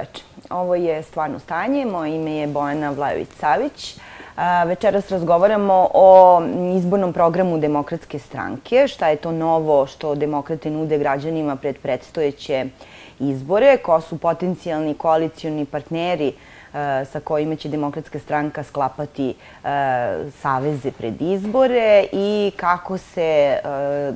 veče. Ovo je Stvarno stanje. Moje ime je Bojana Vlajović-Savić. Večeras razgovaramo o izbornom programu Demokratske stranke. Šta je to novo što demokrate nude građanima pred predstojeće izbore? Ko su potencijalni koalicijoni partneri Eh, sa kojima će Demokratska stranka sklapati eh, saveze pred izbore i kako se eh,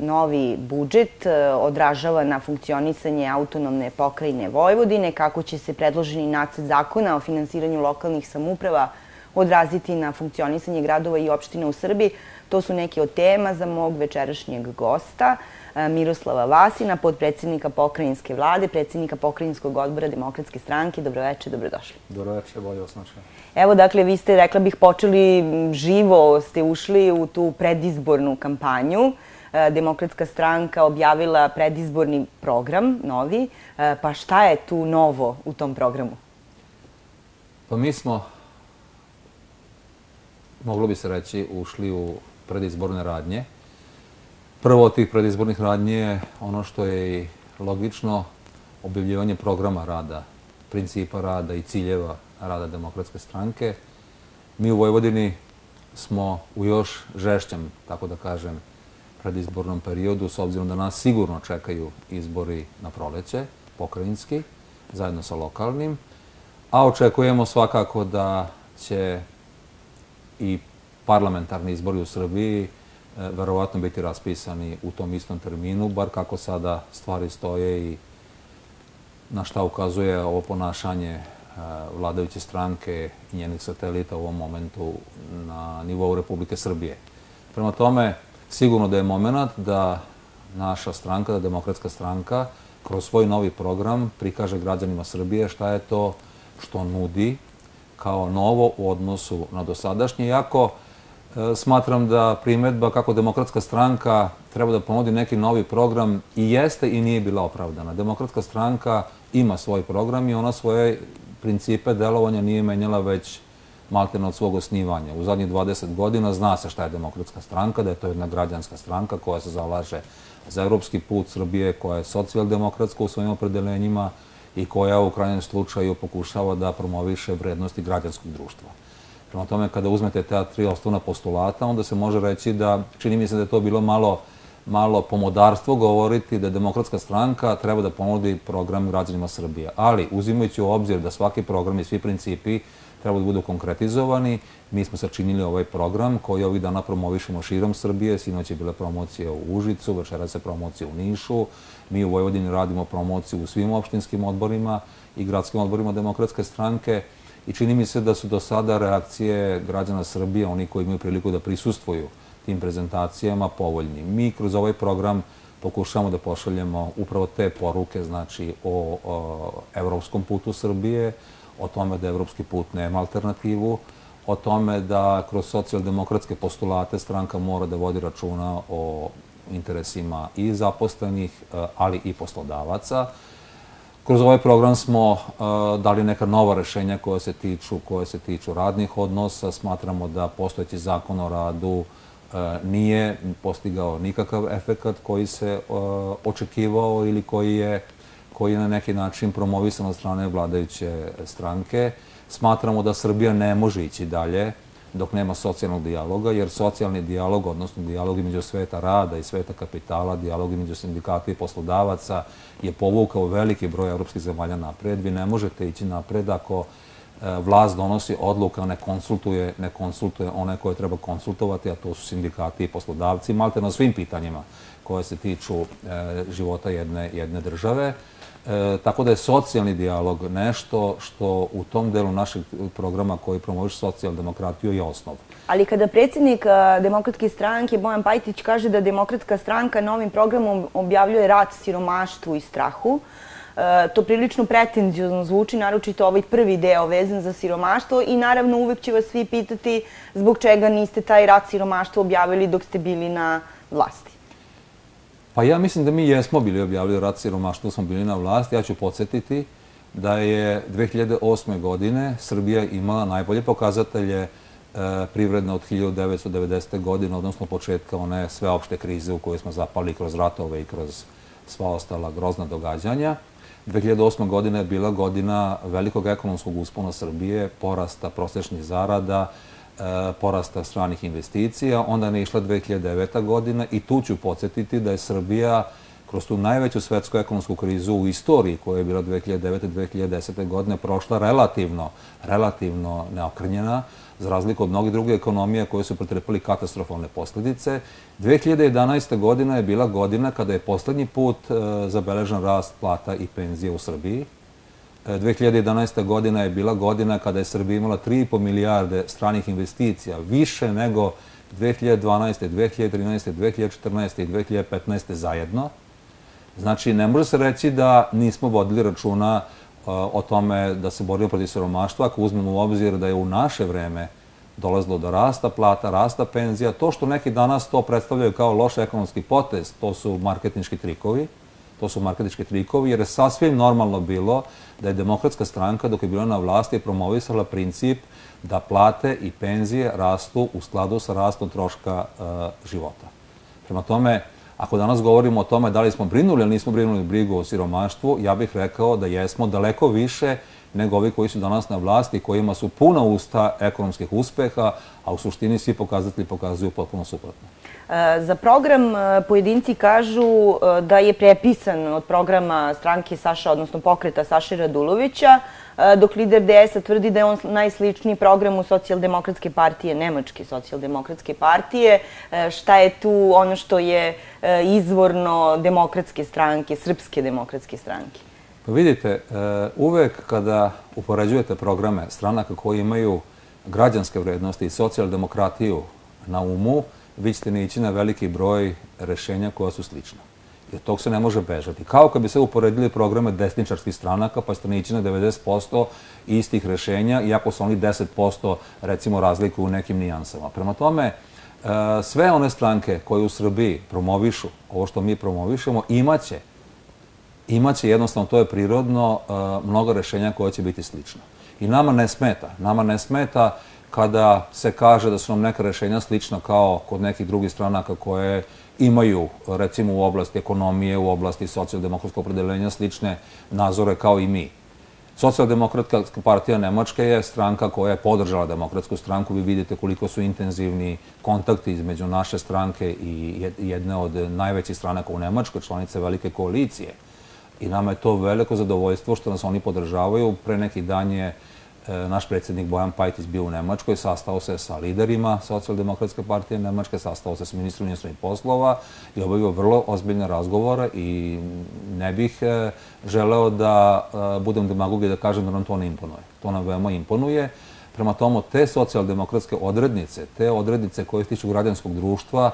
novi budžet odražava na funkcionisanje autonomne pokrajine Vojvodine, kako će se predloženi nacet zakona o finansiranju lokalnih samuprava odraziti na funkcionisanje gradova i opština u Srbiji. To su neke od tema za mog večerašnjeg gosta, Miroslava Vasina, podpredsjednika pokrajinske vlade, predsjednika pokrajinskog odbora Demokratske stranke. Dobroveče, dobrodošli. Dobroveče, bolje osnačaj. Evo, dakle, vi ste, rekla bih, počeli živo, ste ušli u tu predizbornu kampanju. E, Demokratska stranka objavila predizborni program, novi. E, pa šta je tu novo u tom programu? Pa mi smo moglo bi se reći, ušli u predizborne radnje. Prvo od tih predizbornih radnje je ono što je i logično objavljivanje programa rada, principa rada i ciljeva rada demokratske stranke. Mi u Vojvodini smo u još žešćem, tako da kažem, predizbornom periodu, s obzirom da nas sigurno čekaju izbori na proleće, pokrajinski, zajedno sa lokalnim, a očekujemo svakako da će i parlamentarni izbori u Srbiji E, verovatno biti raspisani u tom istom terminu, bar kako sada stvari stoje i na šta ukazuje ovo ponašanje e, vladajuće stranke i njenih satelita u ovom momentu na nivou Republike Srbije. Prema tome, sigurno da je moment da naša stranka, da demokratska stranka, kroz svoj novi program prikaže građanima Srbije šta je to što nudi kao novo u odnosu na dosadašnje. Iako E, smatram da primetba kako demokratska stranka treba da ponudi neki novi program i jeste i nije bila opravdana. Demokratska stranka ima svoj program i ona svoje principe delovanja nije menjala već maltene od svog osnivanja. U zadnjih 20 godina zna se šta je demokratska stranka, da je to jedna građanska stranka koja se zalaže za evropski put Srbije, koja je socijaldemokratska u svojim opredelenjima, i koja u krajnjem slučaju pokušava da promoviše vrednosti građanskog društva. Prema tome, kada uzmete ta tri osnovna postulata, onda se može reći da, čini mi se da je to bilo malo malo pomodarstvo govoriti da demokratska stranka treba da ponudi program građanima Srbije. Ali, uzimajući u obzir da svaki program i svi principi treba da budu konkretizovani, mi smo sačinili ovaj program koji ovih dana promovišemo širom Srbije. Sinoć je bila promocija u Užicu, večera se promocija u Nišu. Mi u Vojvodini radimo promociju u svim opštinskim odborima i gradskim odborima demokratske stranke. I čini mi se da su do sada reakcije građana Srbije, oni koji imaju priliku da prisustvuju tim prezentacijama, povoljni. Mi kroz ovaj program pokušamo da pošaljemo upravo te poruke znači, o, o evropskom putu Srbije, o tome da evropski put nema alternativu, o tome da kroz socijaldemokratske postulate stranka mora da vodi računa o interesima i zaposlenih, e, ali i poslodavaca. Kroz ovaj program smo eh, dali neka nova rešenja koje se tiču koje se tiču radnih odnosa. Smatramo da postojeći zakon o radu eh, nije postigao nikakav efekt koji se eh, očekivao ili koji je koji je na neki način promovisan od strane vladajuće stranke. Smatramo da Srbija ne može ići dalje dok nema socijalnog dijaloga, jer socijalni dijalog, odnosno dijalog između sveta rada i sveta kapitala, dijalog između sindikata i poslodavaca je povukao veliki broj evropskih zemalja napred. Vi ne možete ići napred ako e, vlast donosi odluka, ne konsultuje, ne konsultuje one koje treba konsultovati, a to su sindikati i poslodavci, malte na svim pitanjima koje se tiču e, života jedne, jedne države. E, tako da je socijalni dialog nešto što u tom delu našeg programa koji promoviš socijaldemokratiju je osnov. Ali kada predsjednik e, demokratske stranke Bojan Pajtić kaže da demokratska stranka novim programom objavljuje rat siromaštvu i strahu, e, to prilično pretenzijozno zvuči, naročito ovaj prvi deo vezan za siromaštvo i naravno uvek će vas svi pitati zbog čega niste taj rat siromaštva objavili dok ste bili na vlasti. Pa ja mislim da mi jesmo bili objavili rat siromaštvo, smo bili na vlast. Ja ću podsjetiti da je 2008. godine Srbija imala najbolje pokazatelje e, privredne od 1990. godine, odnosno početka one sveopšte krize u kojoj smo zapali kroz ratove i kroz sva ostala grozna događanja. 2008. godina je bila godina velikog ekonomskog uspona Srbije, porasta prosečnih zarada, E, porasta stranih investicija. Onda je išla 2009. godina i tu ću podsjetiti da je Srbija kroz tu najveću svetsku ekonomsku krizu u istoriji koja je bila 2009-2010. godine prošla relativno, relativno neokrnjena, za razliku od mnogih drugih ekonomija koje su pretrpali katastrofalne posljedice. 2011. godina je bila godina kada je poslednji put e, zabeležen rast plata i penzije u Srbiji. 2011. Godina je bila godina kada je Srbija imala 3,5 milijarde stranih investicija, više nego 2012. 2013. 2014. i 2015. zajedno. Znači, ne može se reći da nismo vodili računa uh, o tome da se borimo protiv siromaštva, ako uzmemo u obzir da je u naše vreme dolazilo do rasta plata, rasta penzija. To što neki danas to predstavljaju kao loš ekonomski potez, to su marketnički trikovi. To su marketički trikovi, jer je sasvim normalno bilo da je demokratska stranka, dok je bila na vlasti, promovisala princip da plate i penzije rastu u skladu sa rastom troška e, života. Prema tome, Ako danas govorimo o tome da li smo brinuli ili nismo brinuli brigu o siromaštvu, ja bih rekao da jesmo daleko više nego ovi koji su danas na vlasti, kojima su puna usta ekonomskih uspeha, a u suštini svi pokazatelji pokazuju potpuno suprotno. E, za program e, pojedinci kažu e, da je prepisan od programa stranke Saša, odnosno pokreta Saše Radulovića, dok lider DS-a tvrdi da je on najsličniji program u socijaldemokratske partije, Nemačke socijaldemokratske partije. Šta je tu ono što je izvorno demokratske stranke, srpske demokratske stranke? Pa vidite, e, uvek kada upoređujete programe stranaka koji imaju građanske vrednosti i socijaldemokratiju na umu, vi ćete nići na veliki broj rešenja koja su slična. Jer tog se ne može bežati. Kao kad bi se uporedili programe desničarskih stranaka, pa ste nići na 90% istih rešenja, iako su oni 10% recimo razliku u nekim nijansama. Prema tome, e, sve one stranke koje u Srbiji promovišu, ovo što mi promovišemo, imaće, imaće jednostavno, to je prirodno, e, mnogo rešenja koje će biti slična. I nama ne smeta. Nama ne smeta kada se kaže da su nam neka rešenja slična kao kod nekih drugih stranaka koje imaju, recimo u oblasti ekonomije, u oblasti socijaldemokratskog opredeljenja, slične nazore kao i mi. Socijaldemokratska partija Nemačke je stranka koja je podržala demokratsku stranku. Vi vidite koliko su intenzivni kontakti između naše stranke i jedne od najvećih stranaka u Nemačkoj, članice velike koalicije. I nama je to veliko zadovoljstvo što nas oni podržavaju. Pre neki dan je e, naš predsjednik Bojan Pajtić bio u Nemačkoj, sastao se sa liderima socijaldemokratske partije Nemačke, sastao se s ministrom njestrojnih poslova i obavio vrlo ozbiljne razgovore i ne bih e, želeo da e, budem demagog i da kažem da nam to ne imponuje. To nam veoma imponuje. Prema tomu, te socijaldemokratske odrednice, te odrednice koje tiču građanskog društva,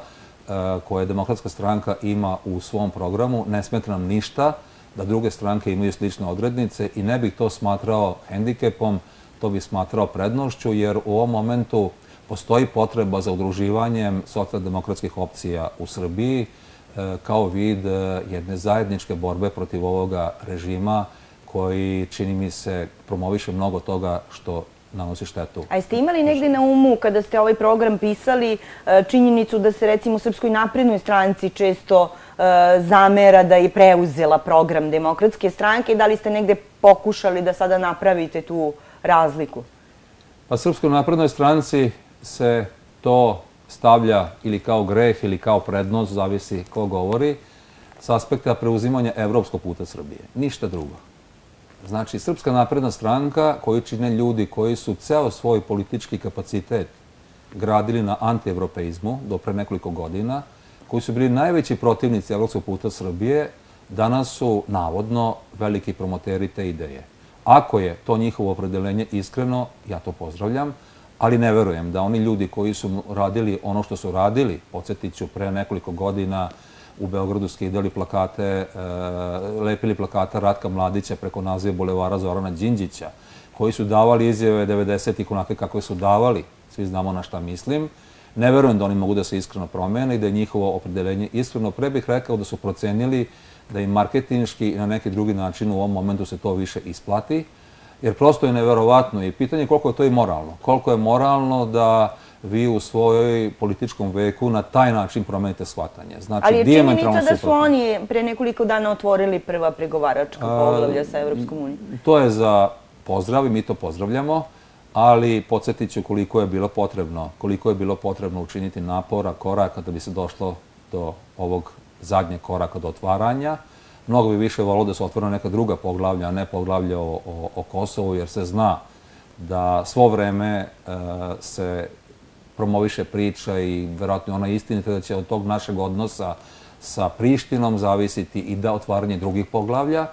koje demokratska stranka ima u svom programu, ne smeta nam ništa da druge stranke imaju slične odrednice i ne bih to smatrao hendikepom, to bi smatrao prednošću, jer u ovom momentu postoji potreba za udruživanjem socijaldemokratskih opcija u Srbiji e, kao vid e, jedne zajedničke borbe protiv ovoga režima koji, čini mi se, promoviše mnogo toga što nanosi štetu. A jeste imali negdje na umu, kada ste ovaj program pisali, e, činjenicu da se recimo u Srpskoj naprednoj stranci često zamera da je preuzela program demokratske stranke? Da li ste negdje pokušali da sada napravite tu razliku? Pa Srpskoj naprednoj stranci se to stavlja ili kao greh ili kao prednost, zavisi ko govori, s aspekta preuzimanja evropskog puta Srbije. Ništa drugo. Znači, Srpska napredna stranka koju čine ljudi koji su ceo svoj politički kapacitet gradili na antievropeizmu do pre nekoliko godina, koji su bili najveći protivnici evropskog puta Srbije, danas su navodno veliki promoteri te ideje. Ako je to njihovo opredelenje iskreno, ja to pozdravljam, ali ne verujem da oni ljudi koji su radili ono što su radili, podsjetit ću pre nekoliko godina u Beogradu skidali plakate, e, lepili plakate Ratka Mladića preko naziva Bulevara Zorana Đinđića, koji su davali izjave 90-ih onake kako su davali, svi znamo na šta mislim, ne verujem da oni mogu da se iskreno promene i da je njihovo opredelenje iskreno. Pre bih rekao da su procenili da im marketinjski i na neki drugi način u ovom momentu se to više isplati, jer prosto je neverovatno i pitanje koliko je to i moralno. Koliko je moralno da vi u svojoj političkom veku na taj način promenite shvatanje. Znači, Ali je činjenica da su oni pre nekoliko dana otvorili prva pregovaračka poglavlja sa Evropskom unijom? To je za pozdrav i mi to pozdravljamo, ali podsjetit ću koliko je bilo potrebno, koliko je bilo potrebno učiniti napora, koraka da bi se došlo do ovog zadnjeg koraka do otvaranja. Mnogo bi više volilo da se otvore neka druga poglavlja, a ne poglavlja o, o, o Kosovu, jer se zna da svo vreme e, se promoviše priča i verovatno ona istinita da će od tog našeg odnosa sa Prištinom zavisiti i da otvaranje drugih poglavlja,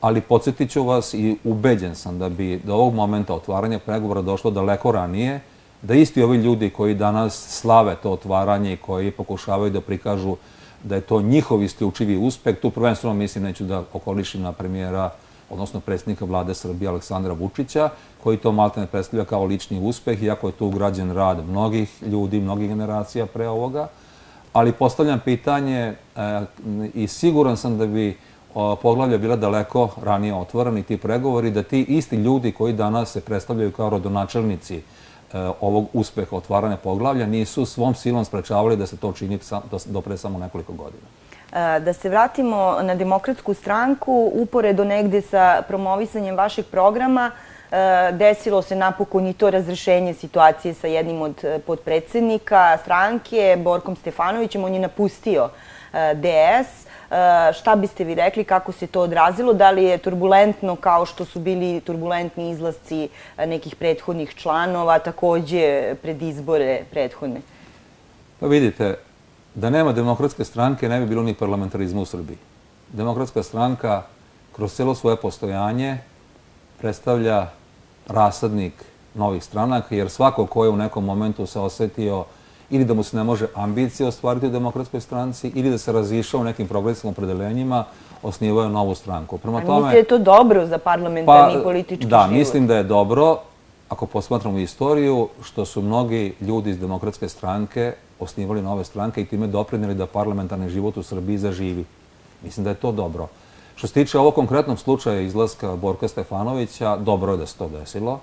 ali podsjetit ću vas i ubeđen sam da bi do ovog momenta otvaranja pregovora došlo daleko ranije, da isti ovi ljudi koji danas slave to otvaranje i koji pokušavaju da prikažu da je to njihov isključivi uspeh, tu prvenstveno mislim, neću da okolišim na premijera, odnosno predsjednika vlade Srbije Aleksandra Vučića, koji to malte ne predstavlja kao lični uspeh, iako je tu ugrađen rad mnogih ljudi, mnogih generacija pre ovoga. Ali postavljam pitanje e, i siguran sam da bi poglavlja bila daleko ranije otvoreni ti pregovori, da ti isti ljudi koji danas se predstavljaju kao rodonačelnici eh, ovog uspeha otvaranja poglavlja nisu svom silom sprečavali da se to čini do pre samo nekoliko godina. Da se vratimo na demokratsku stranku, uporedo negde sa promovisanjem vašeg programa, desilo se napokon i to razrešenje situacije sa jednim od e, podpredsednika stranke, Borkom Stefanovićem. On je napustio e, DS. E, šta biste vi rekli, kako se to odrazilo? Da li je turbulentno kao što su bili turbulentni izlasci nekih prethodnih članova, takođe pred izbore prethodne? Pa vidite, da nema demokratske stranke ne bi bilo ni parlamentarizma u Srbiji. Demokratska stranka kroz celo svoje postojanje predstavlja rasadnik novih stranaka, jer svako ko je u nekom momentu se osetio ili da mu se ne može ambicija ostvariti u demokratskoj stranci, ili da se razišao u nekim progresivnim opredelenjima, osnivaju novu stranku. Prema tome, mislite je to dobro za parlamentarni pa, politički život? Da, mislim da je dobro, ako posmatramo istoriju, što su mnogi ljudi iz demokratske stranke osnivali nove stranke i time doprinili da parlamentarni život u Srbiji zaživi. Mislim da je to dobro. Što se tiče ovog konkretnog slučaja izlaska Borka Stefanovića, dobro je da se to desilo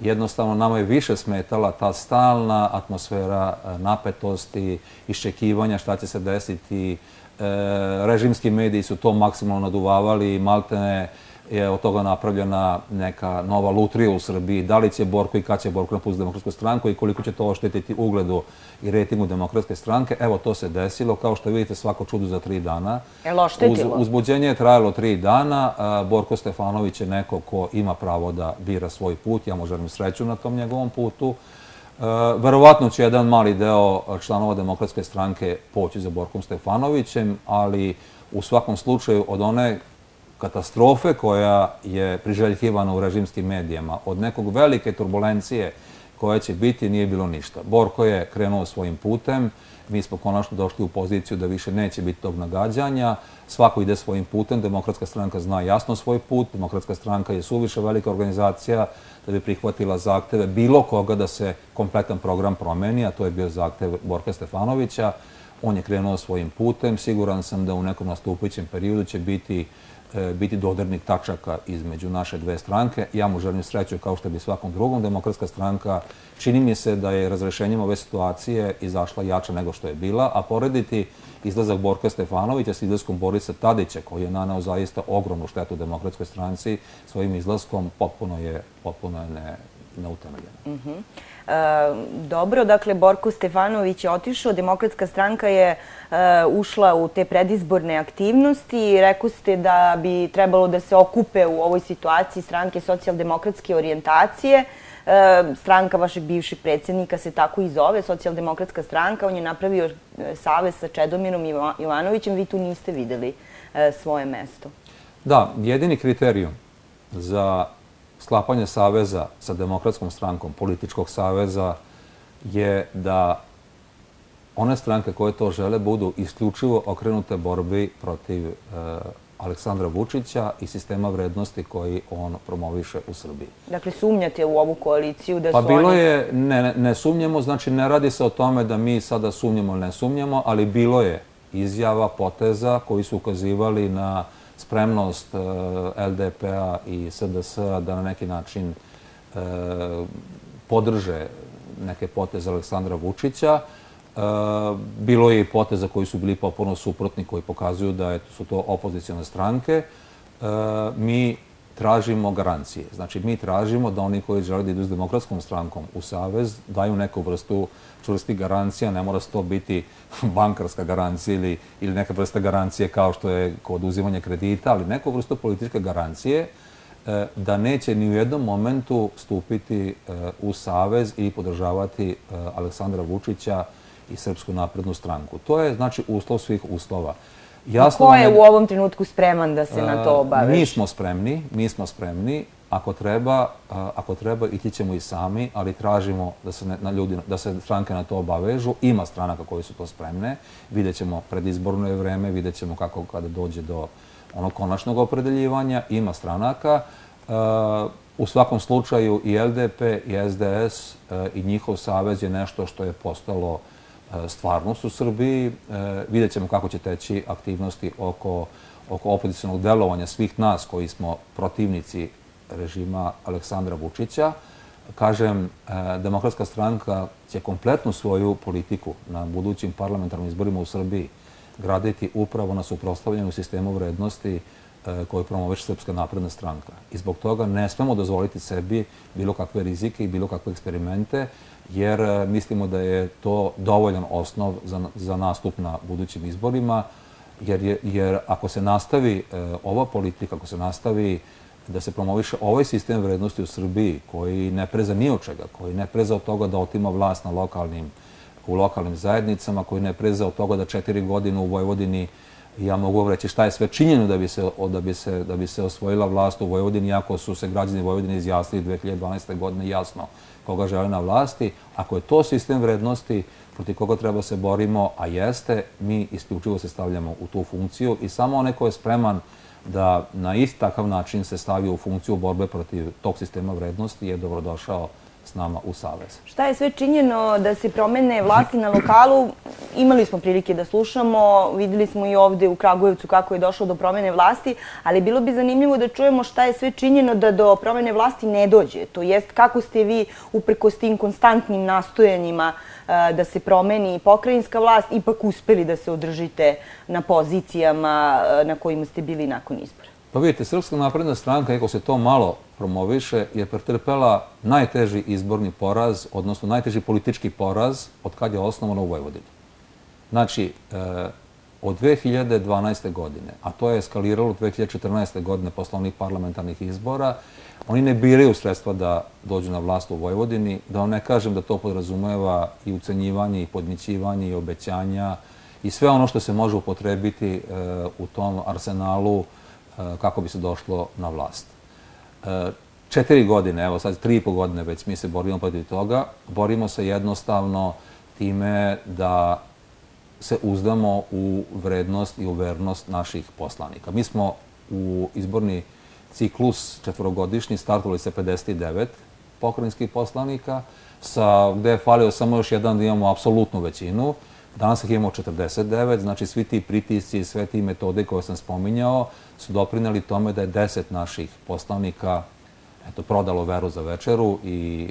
jednostavno nama je više smetala ta stalna atmosfera e, napetosti, iščekivanja šta će se desiti. E, režimski mediji su to maksimalno naduvavali i maltene je od toga napravljena neka nova lutrija u Srbiji. Da li će Borko i kad će Borko napustiti demokratsku stranku i koliko će to oštetiti ugledu i rejtingu demokratske stranke. Evo, to se desilo. Kao što vidite, svako čudo za tri dana. Je li oštetilo? uzbuđenje je trajalo tri dana. Borko Stefanović je neko ko ima pravo da bira svoj put. Ja mu želim sreću na tom njegovom putu. Verovatno će jedan mali deo članova demokratske stranke poći za Borkom Stefanovićem, ali u svakom slučaju od one katastrofe koja je priželjkivana u režimskim medijama, od nekog velike turbulencije koja će biti, nije bilo ništa. Borko je krenuo svojim putem, mi smo konačno došli u poziciju da više neće biti tog nagađanja, svako ide svojim putem, Demokratska stranka zna jasno svoj put, Demokratska stranka je suviše velika organizacija da bi prihvatila zahteve bilo koga da se kompletan program promeni, a to je bio zahtev Borka Stefanovića. On je krenuo svojim putem, siguran sam da u nekom nastupujućem periodu će biti E, biti dodirnik tačaka između naše dve stranke. Ja mu želim sreću kao što bi svakom drugom. Demokratska stranka čini mi se da je razrešenjem ove situacije izašla jača nego što je bila, a porediti izlazak Borka Stefanovića s izlaskom Borisa Tadića, koji je nanao zaista ogromnu štetu demokratskoj stranci, svojim izlaskom potpuno je, potpuno je ne, neutemeljeno. Mhm. Eh, dobro, dakle, Borko Stefanović je otišao, demokratska stranka je eh, ušla u te predizborne aktivnosti i rekao ste da bi trebalo da se okupe u ovoj situaciji stranke socijaldemokratske orijentacije. Eh, stranka vašeg bivšeg predsjednika se tako i zove, socijaldemokratska stranka. On je napravio savez sa Čedomirom Jovanovićem. Vi tu niste videli svoje mesto. Da, jedini kriterijum za sklapanje saveza sa demokratskom strankom, političkog saveza, je da one stranke koje to žele budu isključivo okrenute borbi protiv e, Aleksandra Vučića i sistema vrednosti koji on promoviše u Srbiji. Dakle, sumnjate u ovu koaliciju da pa su. Pa bilo je, ne, ne sumnjamo, znači ne radi se o tome da mi sada sumnjamo ili ne sumnjamo, ali bilo je izjava, poteza koji su ukazivali na spremnost e, LDP-a i SDS-a da na neki način e, podrže neke poteze Aleksandra Vučića. E, bilo je i poteza koji su bili popuno suprotni, koji pokazuju da su to opozicijone stranke. Mi tražimo garancije. Znači, mi tražimo da oni koji žele da idu s demokratskom strankom u Savez daju neku vrstu čvrsti garancija. Ne mora se to biti bankarska garancija ili, ili neka vrsta garancije kao što je kod uzimanja kredita, ali neku vrstu političke garancije e, da neće ni u jednom momentu stupiti e, u Savez i podržavati e, Aleksandra Vučića i Srpsku naprednu stranku. To je, znači, uslov svih uslova. Jasno Ko je u ovom trenutku spreman da se na to obaveš? Mi smo spremni, mi smo spremni. Ako treba, ako treba, ići ćemo i sami, ali tražimo da se, na ljudi, da se stranke na to obavežu. Ima stranaka koji su to spremne. Vidjet ćemo predizborno je vreme, vidjet ćemo kako kada dođe do onog konačnog opredeljivanja. Ima stranaka. E, u svakom slučaju i LDP i SDS e, i njihov savez je nešto što je postalo e, stvarnost u Srbiji. Vidjet ćemo kako će teći aktivnosti oko opozicijalnog delovanja svih nas koji smo protivnici režima Aleksandra Vučića. Kažem, eh, Demokratska stranka će kompletnu svoju politiku na budućim parlamentarnim izborima u Srbiji graditi upravo na suprostavljanju sistemu vrednosti eh, koju promoveš Srpska napredna stranka. I zbog toga ne smemo dozvoliti sebi bilo kakve rizike i bilo kakve eksperimente, jer eh, mislimo da je to dovoljan osnov za nastup na budućim izborima, jer ako se nastavi ova politika, ako se nastavi da se promoviše ovaj sistem vrednosti u Srbiji, koji ne preza ni od čega, koji ne preza od toga da otima vlast u lokalnim zajednicama, koji ne preza od toga da četiri godine u Vojvodini ja mogu reći šta je sve činjeno da bi se, da bi se, da bi se osvojila vlast u Vojvodini, iako su se građani Vojvodine izjasnili 2012. godine jasno koga žele na vlasti. Ako je to sistem vrednosti proti koga treba se borimo, a jeste, mi isključivo se stavljamo u tu funkciju i samo onaj ko je spreman da na isti takav način se stavi u funkciju borbe protiv tog sistema vrednosti je dobrodošao s nama u Savez. Šta je sve činjeno da se promene vlasti na lokalu? Imali smo prilike da slušamo, videli smo i ovde u Kragujevcu kako je došlo do promene vlasti, ali bilo bi zanimljivo da čujemo šta je sve činjeno da do promene vlasti ne dođe. To jest kako ste vi upreko s tim konstantnim nastojanjima uh, da se promeni pokrajinska vlast, ipak uspeli da se održite na pozicijama na kojima ste bili nakon izbora? Pa vidite, Srpska napredna stranka, ako se to malo promoviše, je pretrpela najteži izborni poraz, odnosno najteži politički poraz od kad je osnovana u Vojvodini. Znači, e, od 2012. godine, a to je eskaliralo 2014. godine poslovnih parlamentarnih izbora, oni ne biraju sredstva da dođu na vlast u Vojvodini, da vam ne kažem da to podrazumeva i ucenjivanje, i podmićivanje, i obećanja, i sve ono što se može upotrebiti e, u tom arsenalu e, kako bi se došlo na vlast. Eh, četiri godine, evo sad tri i po godine već mi se borimo protiv toga, borimo se jednostavno time da se uzdamo u vrednost i u vernost naših poslanika. Mi smo u izborni ciklus četvorogodišnji startovali sa 59 pokrajinskih poslanika, sa, gde je falio samo još jedan da imamo apsolutnu većinu. Danas ih imamo 49, znači svi ti pritisci i sve ti metode koje sam spominjao su doprineli tome da je deset naših poslanika eto, prodalo veru za večeru i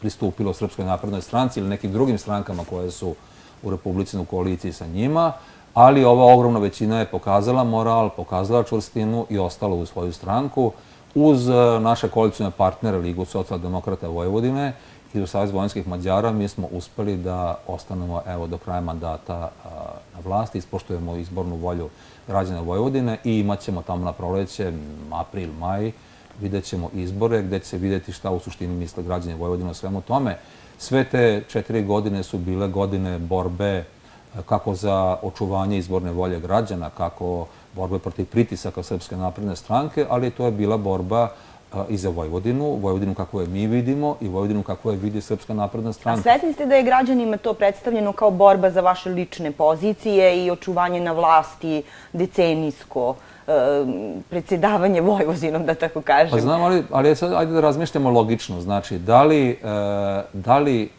pristupilo Srpskoj naprednoj stranci ili nekim drugim strankama koje su u Republici u koaliciji sa njima, ali ova ogromna većina je pokazala moral, pokazala čvrstinu i ostala u svoju stranku uz e, naše koalicijne partnere Ligu socijaldemokrata Vojvodine i u Savjez vojenskih Mađara mi smo uspeli da ostanemo evo, do kraja mandata e, na vlasti, ispoštujemo izbornu volju građana Vojvodine i imat ćemo tamo na proleće, april, maj, vidjet ćemo izbore gdje će se vidjeti šta u suštini misle građane Vojvodine o svemu tome. Sve te četiri godine su bile godine borbe kako za očuvanje izborne volje građana, kako borbe protiv pritisaka Srpske napredne stranke, ali to je bila borba i za Vojvodinu, Vojvodinu kako je mi vidimo i Vojvodinu kako je vidi Srpska napredna stranka. A svesni ste da je građanima to predstavljeno kao borba za vaše lične pozicije i očuvanje na vlasti decenijsko Eh, predsjedavanje Vojvozinom, da tako kažem? Pa znam, ali, ali sad, ajde da razmišljamo logično. Znači, da li, eh, da li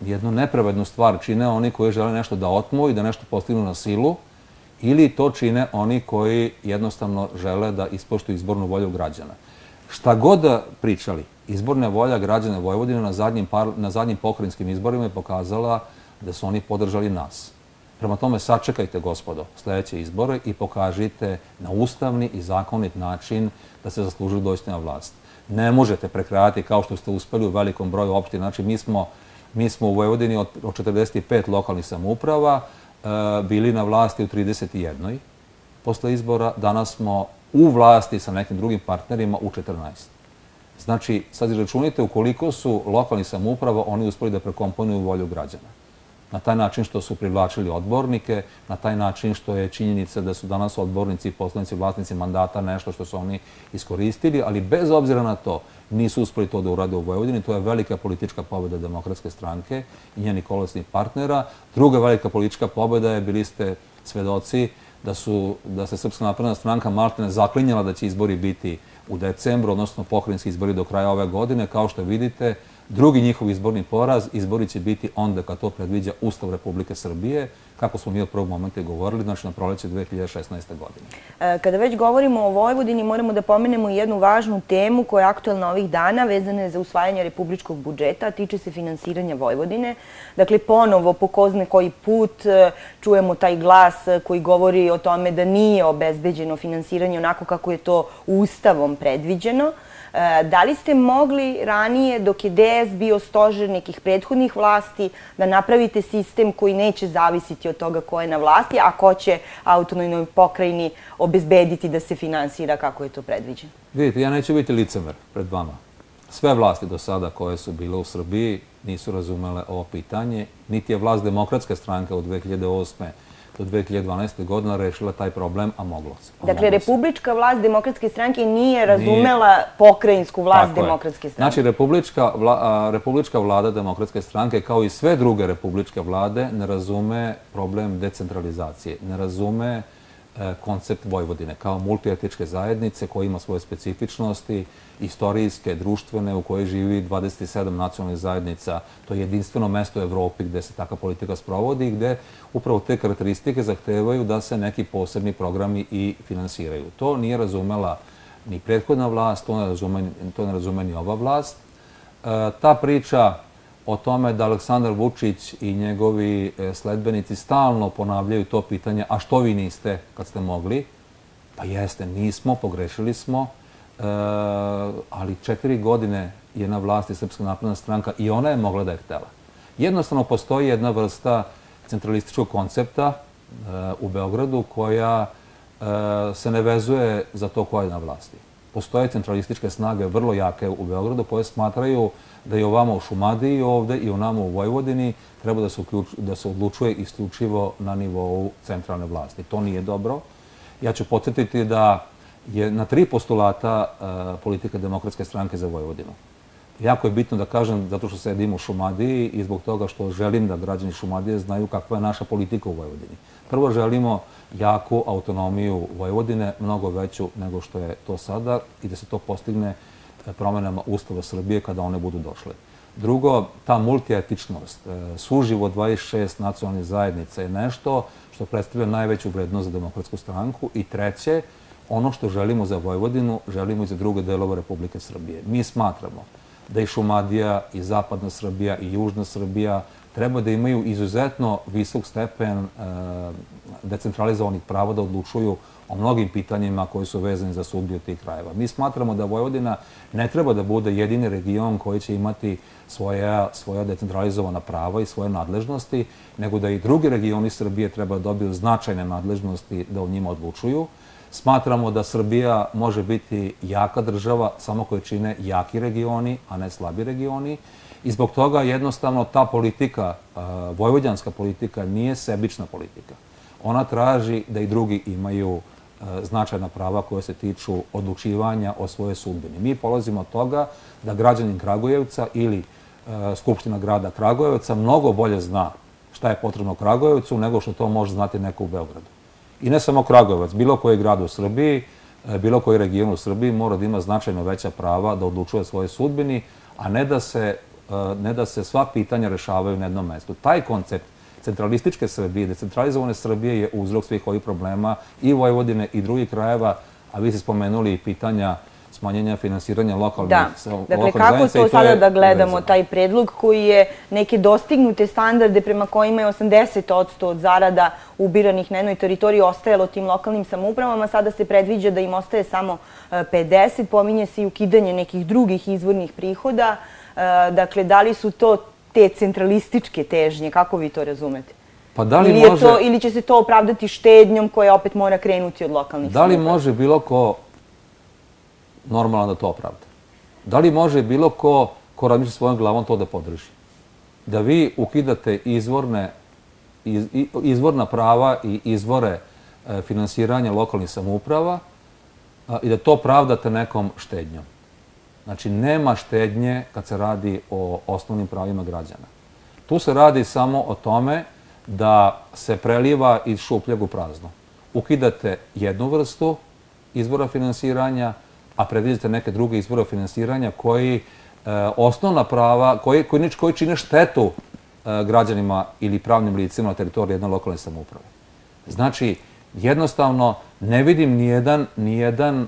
jednu nepravednu stvar čine oni koji žele nešto da otmu i da nešto postignu na silu, ili to čine oni koji jednostavno žele da ispoštuju izbornu volju građana. Šta god da pričali izborna volja građana Vojvodine na zadnjim, na zadnjim pokrajinskim izborima je pokazala da su oni podržali nas. Prema tome, sačekajte, gospodo, sljedeće izbore i pokažite na ustavni i zakonit način da se zaslužuju doista na vlast. Ne možete prekrajati kao što ste uspeli u velikom broju opština. Znači, mi smo, mi smo u Vojvodini od, od 45 lokalnih samouprava e, bili na vlasti u 31. Posle izbora danas smo u vlasti sa nekim drugim partnerima u 14. Znači, sad izračunite ukoliko su lokalni samouprava oni uspeli da prekomponuju volju građana na taj način što su privlačili odbornike, na taj način što je činjenica da su danas odbornici i poslanici vlasnici mandata nešto što su oni iskoristili, ali bez obzira na to nisu uspeli to da urade u Vojvodini. To je velika politička pobjeda demokratske stranke i njenih kolosnih partnera. Druga velika politička pobjeda je, bili ste svedoci, da, su, da se Srpska napredna stranka Martine zaklinjala da će izbori biti u decembru, odnosno pokrenjski izbori do kraja ove godine. Kao što vidite, Drugi njihov izborni poraz, izbori će biti onda kad to predviđa Ustav Republike Srbije, kako smo mi od prvog momenta govorili, znači na proleće 2016. godine. E, kada već govorimo o Vojvodini, moramo da pomenemo jednu važnu temu koja je aktualna ovih dana, vezana je za usvajanje republičkog budžeta, a tiče se finansiranja Vojvodine. Dakle, ponovo, po kozne koji put, e, čujemo taj glas koji govori o tome da nije obezbeđeno finansiranje onako kako je to Ustavom predviđeno. E, da li ste mogli ranije, dok je DS bio stožer nekih prethodnih vlasti, da napravite sistem koji neće zavisiti od toga ko je na vlasti, a ko će autonomnoj pokrajini obezbediti da se finansira kako je to predviđeno? Vidite, ja neću biti licemer pred vama. Sve vlasti do sada koje su bile u Srbiji nisu razumele ovo pitanje, niti je vlast demokratske stranke od 2008 do 2012. godina rešila taj problem, a moglo se. Dakle, republička vlast demokratske stranke nije razumela pokrajinsku vlast demokratske stranke. Znači, republička vlada demokratske stranke, kao i sve druge republičke vlade, ne razume problem decentralizacije, ne razume E, E, koncept Vojvodine kao multietničke zajednice koja ima svoje specifičnosti, istorijske, društvene, u kojoj živi 27 nacionalnih zajednica. To je jedinstveno mesto u Evropi gde se takva politika sprovodi i gde upravo te karakteristike zahtevaju da se neki posebni programi i finansiraju. To nije razumela ni prethodna vlast, to ne razume ni ova vlast. E, ta priča o tome da Aleksandar Vučić i njegovi e, sledbenici stalno ponavljaju to pitanje, a što vi niste kad ste mogli? Pa jeste, nismo, pogrešili smo, e, ali četiri godine je na vlasti Srpska napredna stranka i ona je mogla da je htela. Jednostavno postoji jedna vrsta centralističkog koncepta e, u Beogradu koja e, se ne vezuje za to koja je na vlasti. Postoje centralističke snage vrlo jake u Beogradu koje smatraju da i ovamo u Šumadiji ovde i onamo u Vojvodini treba da se, da se odlučuje isključivo na nivou centralne vlasti. To nije dobro. Ja ću podsjetiti da je na tri postulata e, uh, politika demokratske stranke za Vojvodinu. Jako je bitno da kažem, zato što sedim u Šumadiji i zbog toga što želim da građani Šumadije znaju kakva je naša politika u Vojvodini. Prvo želimo jaku autonomiju Vojvodine, mnogo veću nego što je to sada i da se to postigne E, promenama Ustava Srbije kada one budu došle. Drugo, ta multietičnost, e, suživo 26 nacionalnih zajednica je nešto što predstavlja najveću vrednost za demokratsku stranku. I treće, ono što želimo za Vojvodinu, želimo i za druge delove Republike Srbije. Mi smatramo da i Šumadija, i Zapadna Srbija, i Južna Srbija treba da imaju izuzetno visok stepen e, decentralizovanih prava da odlučuju o mnogim pitanjima koji su vezani za sudbiju tih krajeva. Mi smatramo da Vojvodina ne treba da bude jedini region koji će imati svoja, svoja decentralizovana prava i svoje nadležnosti, nego da i drugi regioni Srbije treba da dobiju značajne nadležnosti da o njima odlučuju. Smatramo da Srbija može biti jaka država samo koje čine jaki regioni, a ne slabi regioni. I zbog toga jednostavno ta politika, vojvođanska politika, nije sebična politika. Ona traži da i drugi imaju značajna prava koje se tiču odlučivanja o svoje sudbini. Mi polazimo od toga da građanin Kragujevca ili Skupština grada Kragujevca mnogo bolje zna šta je potrebno Kragujevcu nego što to može znati neko u Beogradu. I ne samo Kragujevac, bilo koji grad u Srbiji, bilo koji region u Srbiji mora da ima značajno veća prava da odlučuje svoje sudbini, a ne da se, ne da se sva pitanja rešavaju na jednom mestu. Taj koncept centralističke Srbije, decentralizovane Srbije je uzrok svih ovih problema i Vojvodine i drugih krajeva, a vi ste spomenuli pitanja smanjenja finansiranja lokalnih da. Dakle, kako to sada da gledamo, taj predlog koji je neke dostignute standarde prema kojima je 80% od zarada ubiranih na jednoj teritoriji ostajalo tim lokalnim samoupravama, sada se predviđa da im ostaje samo 50, pominje se i ukidanje nekih drugih izvornih prihoda. Dakle, da li su to te centralističke težnje, kako vi to razumete? Pa da li ili, može... to, ili će se to opravdati štednjom koja opet mora krenuti od lokalnih Da li može bilo ko normalno da to opravda? Da li može bilo ko ko razmišlja svojom glavom to da podrži? Da vi ukidate izvorne, iz, izvorna prava i izvore e, finansiranja lokalnih samouprava a, i da to pravdate nekom štednjom. Znači, nema štednje kad se radi o osnovnim pravima građana. Tu se radi samo o tome da se preliva iz šupljeg u prazno. Ukidate jednu vrstu izbora finansiranja, a predvidite neke druge izbore finansiranja koji e, osnovna prava, koji, koji, koji čine štetu e, građanima ili pravnim licima na teritoriji jedne lokalne samouprave. Znači, jednostavno, ne vidim nijedan, nijedan e,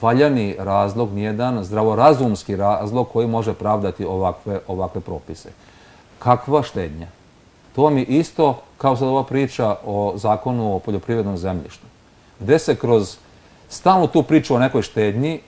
valjani razlog, nijedan zdravorazumski razlog koji može pravdati ovakve, ovakve propise. Kakva štednja? To vam je isto kao sad ova priča o zakonu o poljoprivrednom zemljištu, gde se kroz stalno tu priču o nekoj štednji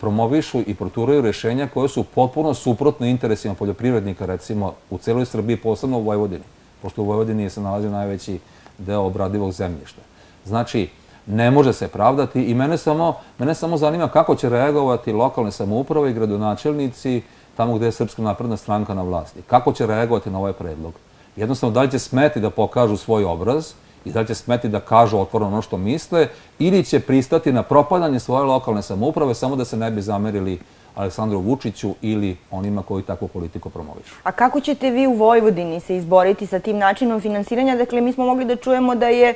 promovišu i proturaju rješenja koje su potpuno suprotne interesima poljoprivrednika, recimo u celoj Srbiji, posebno u Vojvodini, pošto u Vojvodini se nalazi najveći deo obradivog zemljišta. Znači, ne može se pravdati i mene samo, mene samo zanima kako će reagovati lokalne samouprave i gradonačelnici tamo gdje je Srpska napredna stranka na vlasti. Kako će reagovati na ovaj predlog? Jednostavno, da li će smeti da pokažu svoj obraz i da li će smeti da kažu otvorno ono što misle ili će pristati na propadanje svoje lokalne samouprave samo da se ne bi zamerili Aleksandru Vučiću ili onima koji takvu politiku promovišu. A kako ćete vi u Vojvodini se izboriti sa tim načinom finansiranja? Dakle, mi smo mogli da čujemo da je e,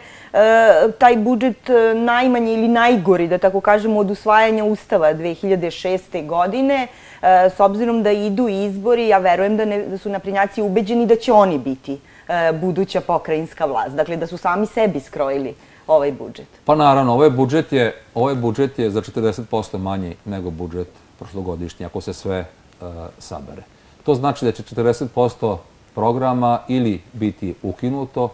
taj budžet e, najmanji ili najgori, da tako kažemo, od usvajanja Ustava 2006. godine. E, s obzirom da idu izbori, ja verujem da, ne, da su naprednjaci ubeđeni da će oni biti buduća pokrajinska vlast. Dakle, da su sami sebi skrojili ovaj budžet. Pa naravno, ovaj budžet je, ovaj budžet je za 40% manji nego budžet prošlogodišnji, ako se sve uh, sabere. To znači da će 40% programa ili biti ukinuto,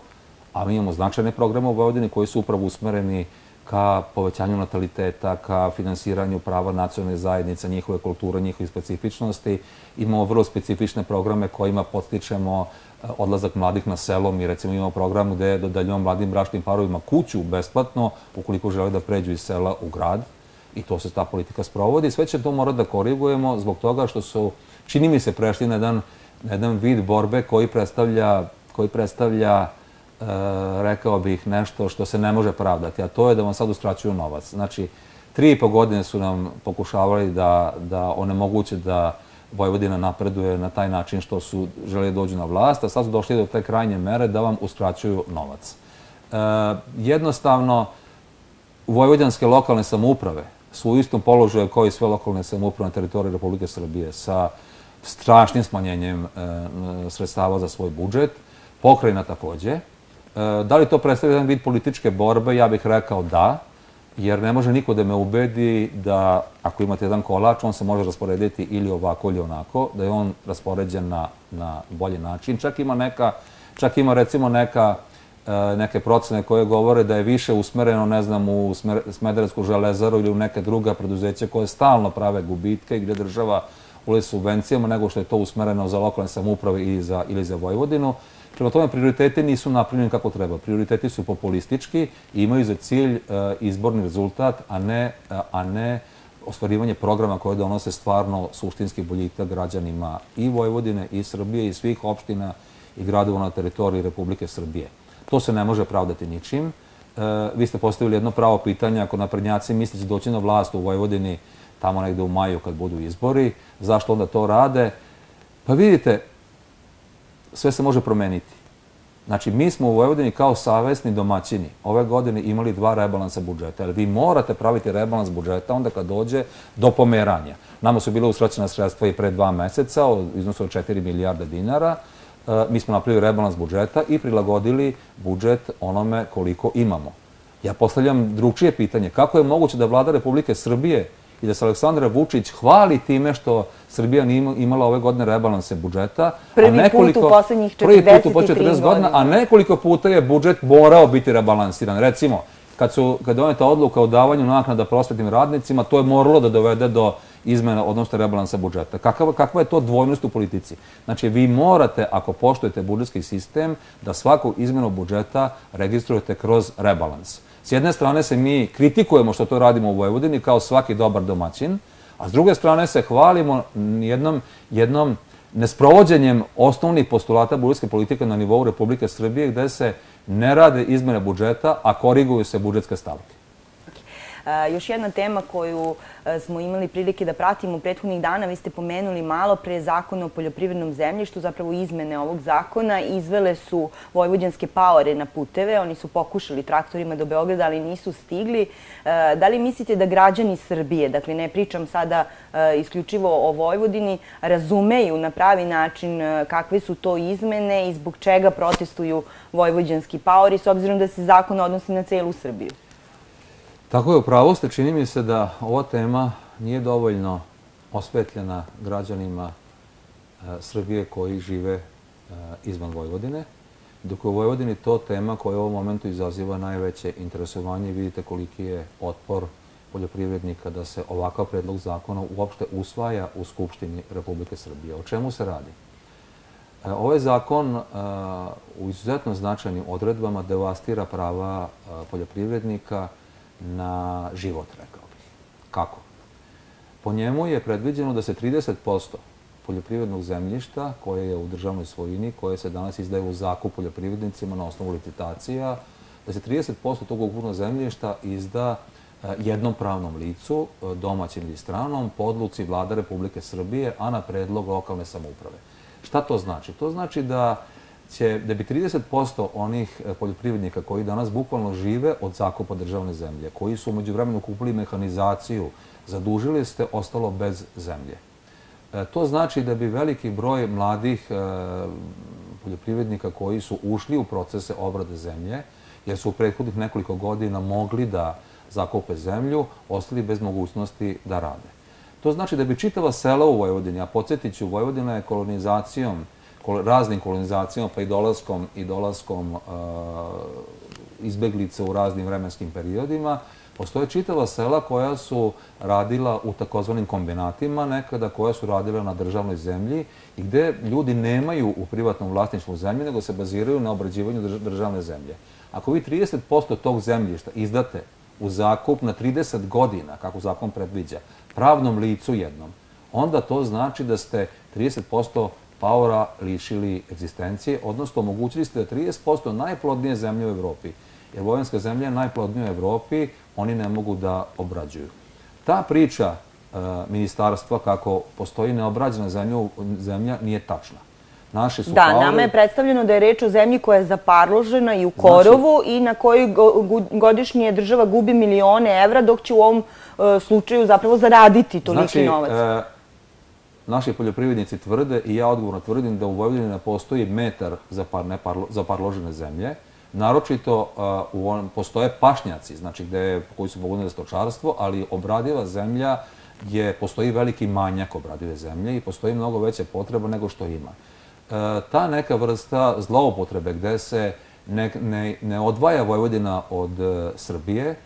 a mi imamo značajne programe u Vojvodini koji su upravo usmereni ka povećanju nataliteta, ka finansiranju prava nacionalne zajednice, njihove kulture, njihove specifičnosti. Imamo vrlo specifične programe kojima postičemo e, odlazak mladih na selo. Mi recimo imamo program gde dodaljujemo mladim brašnim parovima kuću besplatno ukoliko žele da pređu iz sela u grad i to se ta politika sprovodi. Sve će to morati da korigujemo zbog toga što su, čini mi se, prešli na jedan, na jedan vid borbe koji predstavlja, koji predstavlja e, rekao bih, nešto što se ne može pravdati, a to je da vam sad ustraćuju novac. Znači, tri i po godine su nam pokušavali da, da onemoguće da Vojvodina napreduje na taj način što su želi dođu na vlast, a sad su došli do te krajnje mere da vam uskraćuju novac. E, jednostavno, vojvodjanske lokalne samouprave, su u istom položaju kao i sve lokalne samouprave na Republike Srbije sa strašnim smanjenjem e, sredstava za svoj budžet, pokrajina takođe. E, da li to predstavlja jedan vid političke borbe? Ja bih rekao da, jer ne može niko da me ubedi da ako imate jedan kolač, on se može rasporediti ili ovako ili onako, da je on raspoređen na, na bolji način. Čak ima neka, čak ima recimo neka E, neke procene koje govore da je više usmereno, ne znam, u Smederevsku železaru ili u neke druga preduzeća koje stalno prave gubitke i gdje država ulazi subvencijama nego što je to usmereno za lokalne samouprave ili za, ili za Vojvodinu. Prema tome, prioriteti nisu napravljeni kako treba. Prioriteti su populistički i imaju za cilj e, izborni rezultat, a ne, e, a ne ostvarivanje programa koje donose stvarno suštinski boljitak građanima i Vojvodine, i Srbije, i svih opština i gradova na teritoriji Republike Srbije. To se ne može pravdati ničim. E, vi ste postavili jedno pravo pitanje, ako naprednjaci misle će doći na vlast u Vojvodini tamo negde u maju kad budu izbori, zašto onda to rade? Pa vidite, sve se može promeniti. Znači, mi smo u Vojvodini kao savjesni domaćini ove godine imali dva rebalansa budžeta. ali vi morate praviti rebalans budžeta onda kad dođe do pomeranja. Nama su bila usraćena sredstva i pre dva meseca, iznosu od 4 milijarda dinara. E, mi smo napravili rebalans budžeta i prilagodili budžet onome koliko imamo. Ja postavljam drugčije pitanje. Kako je moguće da vlada Republike Srbije i da se Aleksandra Vučić hvali time što Srbija nije imala ove godine rebalanse budžeta. Prvi nekoliko, put u poslednjih 43 godina. A nekoliko puta je budžet morao biti rebalansiran. Recimo, kad, su, kad doneta odluka o davanju naknada prosvetnim radnicima, to je moralo da dovede do izmena, odnosno rebalansa budžeta. Kakva, kakva je to dvojnost u politici? Znači, vi morate, ako poštujete budžetski sistem, da svaku izmenu budžeta registrujete kroz rebalans. S jedne strane se mi kritikujemo što to radimo u Vojvodini kao svaki dobar domaćin, a s druge strane se hvalimo jednom, jednom nesprovođenjem osnovnih postulata budžetske politike na nivou Republike Srbije gde se ne rade izmene budžeta, a koriguju se budžetske stavke. E, još jedna tema koju e, smo imali prilike da pratimo u prethodnih dana, vi ste pomenuli malo pre zakon o poljoprivrednom zemljištu, zapravo izmene ovog zakona, izvele su vojvođanske paore na puteve, oni su pokušali traktorima do Beograda, ali nisu stigli. E, da li mislite da građani Srbije, dakle ne pričam sada isključivo o Vojvodini, razumeju na pravi način kakve su to izmene i zbog čega protestuju vojvođanski paori, s obzirom da se zakon odnosi na celu Srbiju? Tako je, upravo ste. Čini mi se da ova tema nije dovoljno osvetljena građanima e, Srbije koji žive e, izvan Vojvodine. Dok u Vojvodini to tema koja u ovom momentu izaziva najveće interesovanje, vidite koliki je otpor poljoprivrednika da se ovakav predlog zakona uopšte usvaja u Skupštini Republike Srbije. O čemu se radi? E, ovaj zakon u izuzetno značajnim odredbama devastira prava poljoprivrednika, na život, rekao bih. Kako? Po njemu je predviđeno da se 30% poljoprivrednog zemljišta koje je u državnoj svojini, koje se danas izdaje u zakup poljoprivrednicima na osnovu licitacija, da se 30% tog ukupnog zemljišta izda eh, jednom pravnom licu, eh, domaćim ili stranom, po odluci vlada Republike Srbije, a na predlog lokalne samouprave. Šta to znači? To znači da će, da bi 30% onih e, poljoprivrednika koji danas bukvalno žive od zakupa državne zemlje, koji su umeđu vremenu kupili mehanizaciju, zadužili ste, ostalo bez zemlje. E, to znači da bi veliki broj mladih e, poljoprivrednika koji su ušli u procese obrade zemlje, jer su u prethodnih nekoliko godina mogli da zakupe zemlju, ostali bez mogućnosti da rade. To znači da bi čitava sela u Vojvodini, a podsjetit ću, Vojvodina je kolonizacijom raznim kolonizacijama, pa i dolaskom i dolaskom uh, u raznim vremenskim periodima, postoje čitava sela koja su radila u takozvanim kombinatima, nekada koja su radila na državnoj zemlji i gde ljudi nemaju u privatnom vlasništvu zemlje, nego se baziraju na obrađivanju državne zemlje. Ako vi 30% tog zemljišta izdate u zakup na 30 godina, kako zakon predviđa, pravnom licu jednom, onda to znači da ste 30% paora lišili egzistencije, odnosno omogućili ste da 30% najplodnije zemlje u Evropi, jer vojenska zemlja je najplodnija u Evropi, oni ne mogu da obrađuju. Ta priča e, ministarstva kako postoji neobrađena zemlja nije tačna. Su da, nama je predstavljeno da je reč o zemlji koja je zaparložena i u znači- Korovu i na kojoj godišnje država gubi milione evra, dok će u ovom e, slučaju zapravo zaraditi toliki znači, novac. E, naši poljoprivrednici tvrde i ja odgovorno tvrdim da u Vojvodini ne postoji metar za, par, za parložene zemlje. Naročito uh, u on, postoje pašnjaci, znači gde, koji su pogodne za stočarstvo, ali obradiva zemlja je, postoji veliki manjak obradive zemlje i postoji mnogo veća potreba nego što ima. E, ta neka vrsta zloupotrebe gde se ne, ne, ne odvaja Vojvodina od e, Srbije,